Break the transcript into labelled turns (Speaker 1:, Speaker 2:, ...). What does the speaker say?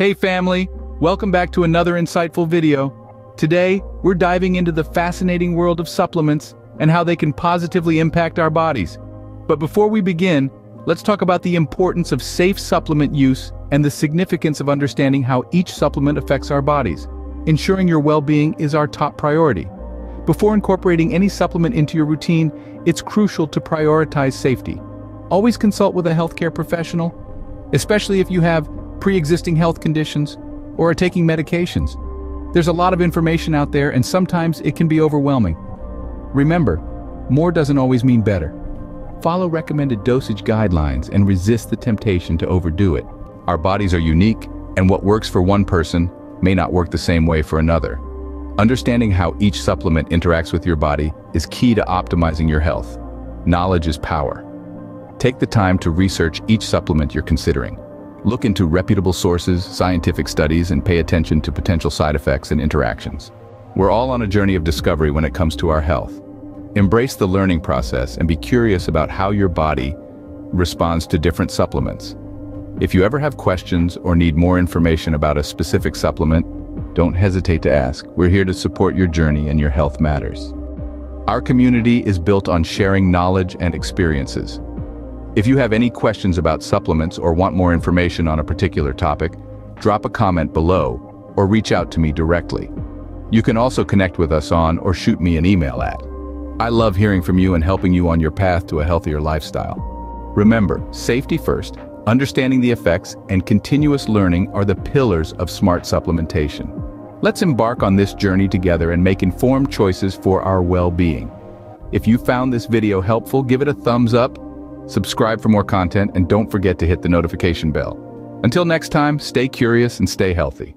Speaker 1: Hey family, welcome back to another insightful video. Today, we're diving into the fascinating world of supplements and how they can positively impact our bodies. But before we begin, let's talk about the importance of safe supplement use and the significance of understanding how each supplement affects our bodies. Ensuring your well-being is our top priority. Before incorporating any supplement into your routine, it's crucial to prioritize safety. Always consult with a healthcare professional, especially if you have pre-existing health conditions or are taking medications. There's a lot of information out there and sometimes it can be overwhelming. Remember, more doesn't always mean better. Follow recommended dosage guidelines and resist the temptation to overdo it. Our bodies are unique, and what works for one person may not work the same way for another. Understanding how each supplement interacts with your body is key to optimizing your health. Knowledge is power. Take the time to research each supplement you're considering. Look into reputable sources, scientific studies, and pay attention to potential side effects and interactions. We're all on a journey of discovery when it comes to our health. Embrace the learning process and be curious about how your body responds to different supplements. If you ever have questions or need more information about a specific supplement, don't hesitate to ask. We're here to support your journey and your health matters. Our community is built on sharing knowledge and experiences. If you have any questions about supplements or want more information on a particular topic, drop a comment below or reach out to me directly. You can also connect with us on or shoot me an email at. I love hearing from you and helping you on your path to a healthier lifestyle. Remember, safety first, understanding the effects, and continuous learning are the pillars of smart supplementation. Let's embark on this journey together and make informed choices for our well-being. If you found this video helpful, give it a thumbs up, subscribe for more content, and don't forget to hit the notification bell. Until next time, stay curious and stay healthy.